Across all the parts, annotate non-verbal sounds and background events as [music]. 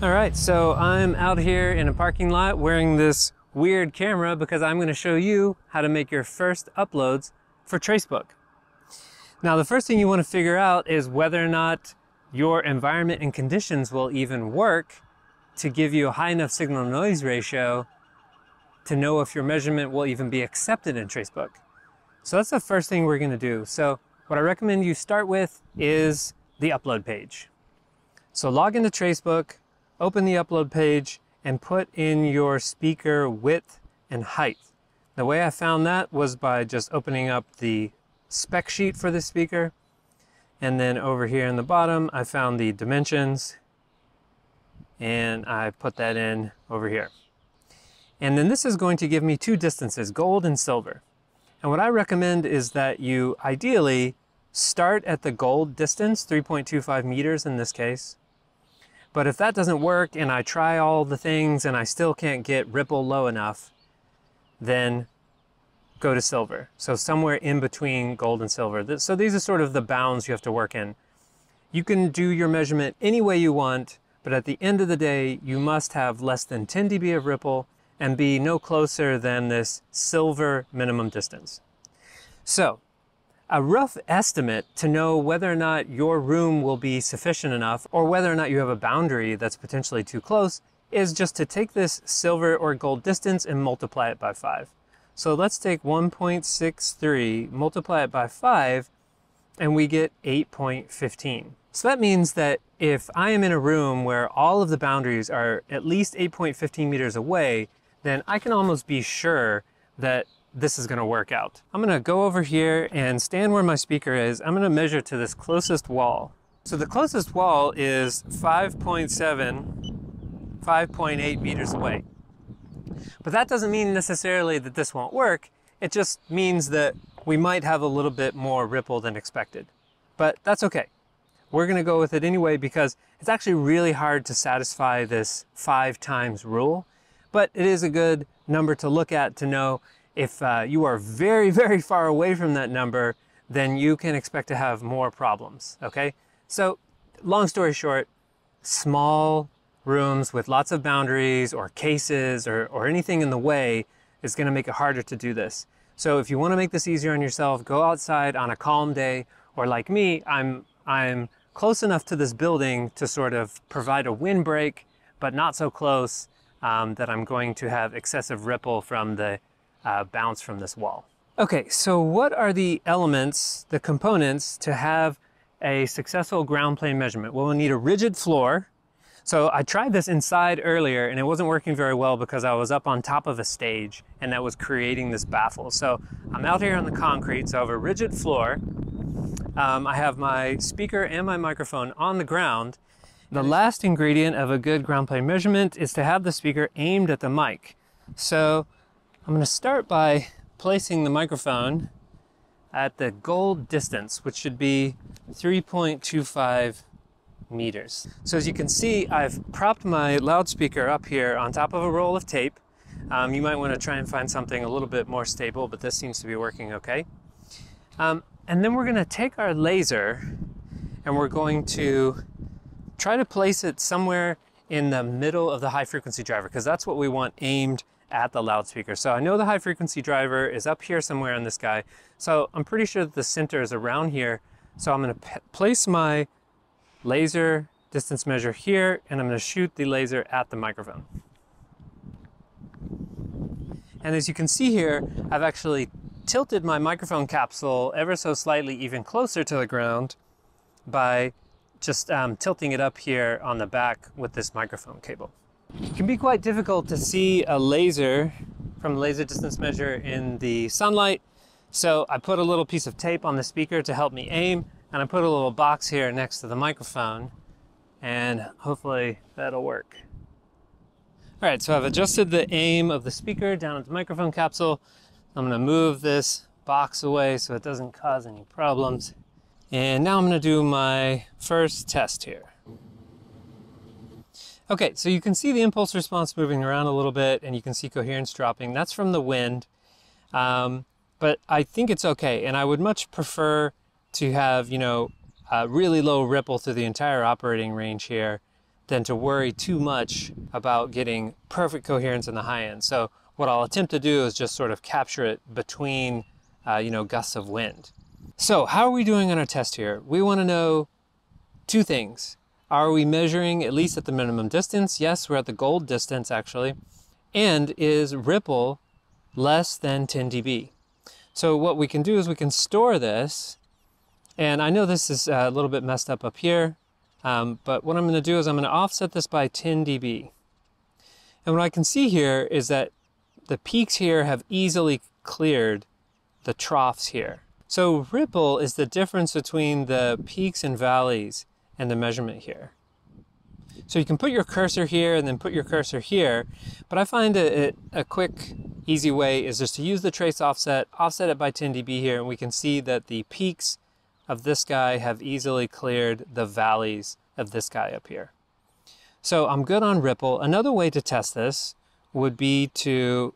All right, so I'm out here in a parking lot wearing this weird camera because I'm gonna show you how to make your first uploads for Tracebook. Now, the first thing you wanna figure out is whether or not your environment and conditions will even work to give you a high enough signal noise ratio to know if your measurement will even be accepted in Tracebook. So that's the first thing we're gonna do. So what I recommend you start with is the upload page. So log into Tracebook, open the upload page, and put in your speaker width and height. The way I found that was by just opening up the spec sheet for the speaker. And then over here in the bottom, I found the dimensions and I put that in over here. And then this is going to give me two distances, gold and silver. And what I recommend is that you ideally start at the gold distance, 3.25 meters in this case. But if that doesn't work and I try all the things and I still can't get ripple low enough, then go to silver. So somewhere in between gold and silver. So these are sort of the bounds you have to work in. You can do your measurement any way you want, but at the end of the day, you must have less than 10 dB of ripple and be no closer than this silver minimum distance. So a rough estimate to know whether or not your room will be sufficient enough or whether or not you have a boundary that's potentially too close is just to take this silver or gold distance and multiply it by 5. So let's take 1.63, multiply it by 5, and we get 8.15. So that means that if I am in a room where all of the boundaries are at least 8.15 meters away, then I can almost be sure that this is going to work out. I'm going to go over here and stand where my speaker is. I'm going to measure to this closest wall. So the closest wall is 5.7, 5.8 meters away. But that doesn't mean necessarily that this won't work. It just means that we might have a little bit more ripple than expected. But that's okay. We're going to go with it anyway because it's actually really hard to satisfy this five times rule. But it is a good number to look at to know if uh, you are very, [laughs] very far away from that number, then you can expect to have more problems, okay? So, long story short, small rooms with lots of boundaries or cases or, or anything in the way is gonna make it harder to do this. So if you wanna make this easier on yourself, go outside on a calm day, or like me, I'm, I'm close enough to this building to sort of provide a windbreak, but not so close um, that I'm going to have excessive ripple from the uh, bounce from this wall. Okay, so what are the elements, the components to have a successful ground plane measurement? Well, we'll need a rigid floor. So I tried this inside earlier and it wasn't working very well because I was up on top of a stage and that was creating this baffle. So I'm out here on the concrete, so I have a rigid floor. Um, I have my speaker and my microphone on the ground. The last ingredient of a good ground plane measurement is to have the speaker aimed at the mic. So I'm going to start by placing the microphone at the gold distance, which should be 3.25 meters. So as you can see, I've propped my loudspeaker up here on top of a roll of tape. Um, you might want to try and find something a little bit more stable, but this seems to be working okay. Um, and then we're going to take our laser and we're going to try to place it somewhere in the middle of the high frequency driver because that's what we want aimed at the loudspeaker. So I know the high frequency driver is up here somewhere in this guy. So I'm pretty sure that the center is around here. So I'm going to place my laser distance measure here and I'm going to shoot the laser at the microphone. And as you can see here, I've actually tilted my microphone capsule ever so slightly even closer to the ground by just um, tilting it up here on the back with this microphone cable. It can be quite difficult to see a laser from laser distance measure in the sunlight. So I put a little piece of tape on the speaker to help me aim, and I put a little box here next to the microphone, and hopefully that'll work. All right, so I've adjusted the aim of the speaker down at the microphone capsule. I'm gonna move this box away so it doesn't cause any problems. And now I'm gonna do my first test here. Okay, so you can see the impulse response moving around a little bit and you can see coherence dropping. That's from the wind, um, but I think it's okay. And I would much prefer to have, you know, a really low ripple through the entire operating range here than to worry too much about getting perfect coherence in the high end. So what I'll attempt to do is just sort of capture it between, uh, you know, gusts of wind. So how are we doing on our test here? We want to know two things. Are we measuring at least at the minimum distance? Yes, we're at the gold distance actually. And is ripple less than 10 dB? So what we can do is we can store this. And I know this is a little bit messed up up here. Um, but what I'm going to do is I'm going to offset this by 10 dB. And what I can see here is that the peaks here have easily cleared the troughs here. So ripple is the difference between the peaks and valleys and the measurement here. So you can put your cursor here and then put your cursor here, but I find a, a quick, easy way is just to use the trace offset, offset it by 10 dB here, and we can see that the peaks of this guy have easily cleared the valleys of this guy up here. So I'm good on ripple. Another way to test this would be to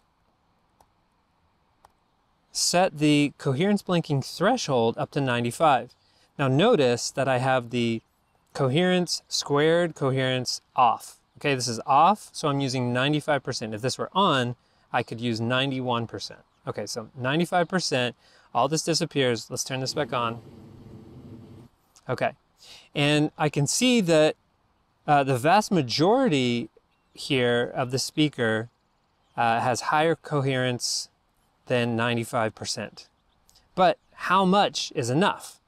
set the coherence blinking threshold up to 95. Now notice that I have the coherence squared coherence off. Okay, this is off, so I'm using 95%. If this were on, I could use 91%. Okay, so 95%, all this disappears. Let's turn this back on. Okay. And I can see that uh, the vast majority here of the speaker uh, has higher coherence than 95%. But how much is enough?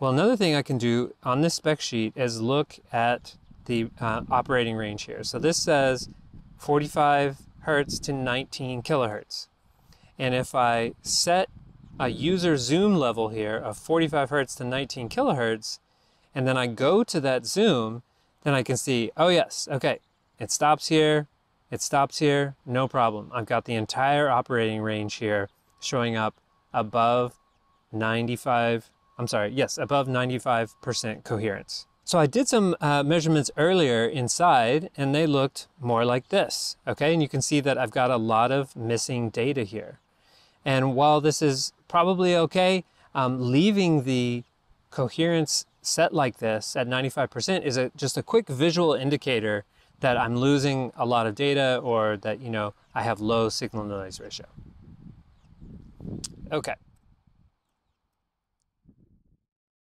Well, another thing I can do on this spec sheet is look at the uh, operating range here. So this says 45 hertz to 19 kilohertz. And if I set a user zoom level here of 45 hertz to 19 kilohertz, and then I go to that zoom, then I can see, oh yes, okay, it stops here, it stops here, no problem. I've got the entire operating range here showing up above 95, I'm sorry, yes, above 95% coherence. So I did some uh, measurements earlier inside and they looked more like this, okay? And you can see that I've got a lot of missing data here. And while this is probably okay, um, leaving the coherence set like this at 95% is a, just a quick visual indicator that I'm losing a lot of data or that, you know, I have low signal noise ratio. Okay.